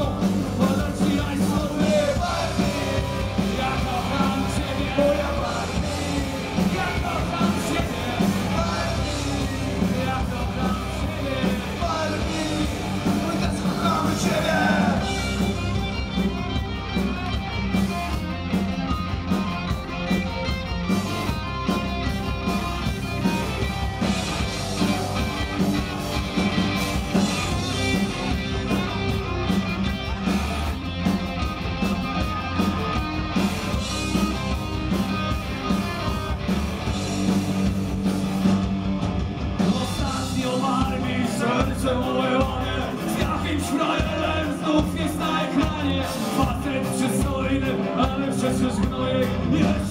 No. just as willing, yes.